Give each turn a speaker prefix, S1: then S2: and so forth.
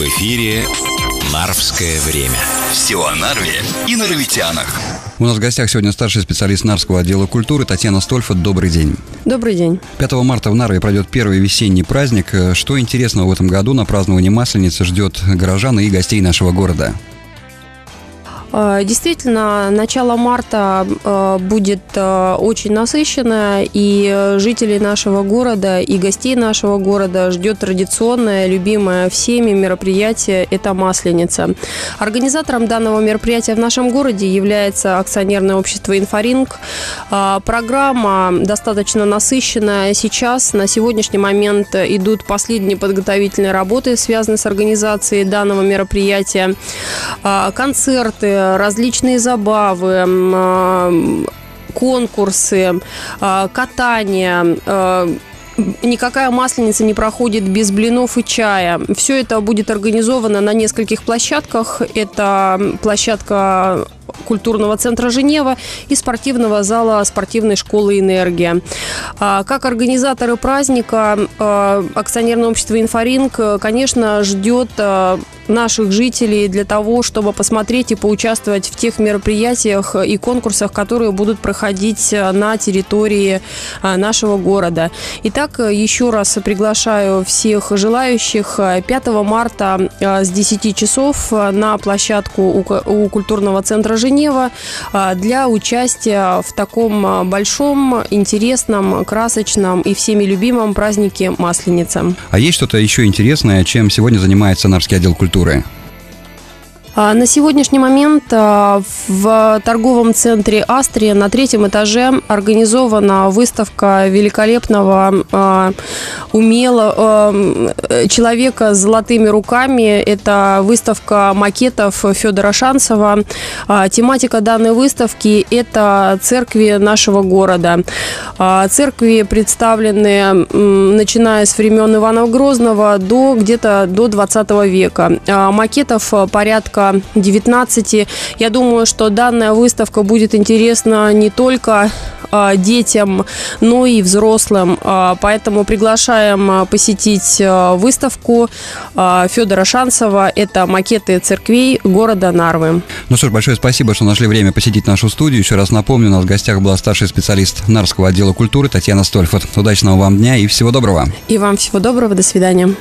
S1: В эфире «Нарвское время».
S2: Все о Нарве и нарвитянах.
S3: У нас в гостях сегодня старший специалист Нарского отдела культуры Татьяна Стольфа. Добрый день.
S4: Добрый день.
S3: 5 марта в Нарве пройдет первый весенний праздник. Что интересного в этом году на праздновании Масленицы ждет горожан и гостей нашего города?
S4: А, действительно, начало марта а, будет а, очень насыщенное, и жителей нашего города, и гостей нашего города ждет традиционное, любимое всеми мероприятие – это Масленица. Организатором данного мероприятия в нашем городе является акционерное общество «Инфоринг». Программа достаточно насыщенная. Сейчас, на сегодняшний момент, идут последние подготовительные работы, связанные с организацией данного мероприятия. Концерты, различные забавы, а, конкурсы, а, катание, а, никакая масленица не проходит без блинов и чая. Все это будет организовано на нескольких площадках. Это площадка культурного центра Женева и спортивного зала спортивной школы «Энергия». Как организаторы праздника, акционерное общество «Инфоринг», конечно, ждет наших жителей для того, чтобы посмотреть и поучаствовать в тех мероприятиях и конкурсах, которые будут проходить на территории нашего города. Итак, еще раз приглашаю всех желающих 5 э, марта с 10 часов на площадку у культурного центра Женева для участия в таком большом, интересном, красочном и всеми любимом празднике Масленица.
S3: А есть что-то еще интересное, чем сегодня занимается Нарвский отдел культуры?
S4: А, на сегодняшний момент а, в торговом центре «Астрия» на третьем этаже организована выставка великолепного, а, умело человека с золотыми руками. Это выставка макетов Федора Шансова. Тематика данной выставки – это церкви нашего города. Церкви представлены, начиная с времен Ивана Грозного до где-то до 20 века. Макетов порядка порядка 19. Я думаю, что данная выставка будет интересна не только а, детям, но и взрослым. А, поэтому приглашаем а, посетить выставку Федора Шансова. Это макеты церквей города Нарвы.
S3: Ну что ж, большое спасибо, что нашли время посетить нашу студию. Еще раз напомню, у нас в гостях была старший специалист Нарвского отдела культуры Татьяна Стольфот. Удачного вам дня и всего доброго.
S4: И вам всего доброго. До свидания.